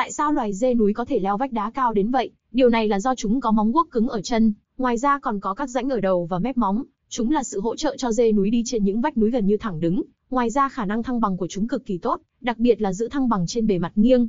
Tại sao loài dê núi có thể leo vách đá cao đến vậy? Điều này là do chúng có móng guốc cứng ở chân, ngoài ra còn có các rãnh ở đầu và mép móng. Chúng là sự hỗ trợ cho dê núi đi trên những vách núi gần như thẳng đứng. Ngoài ra khả năng thăng bằng của chúng cực kỳ tốt, đặc biệt là giữ thăng bằng trên bề mặt nghiêng.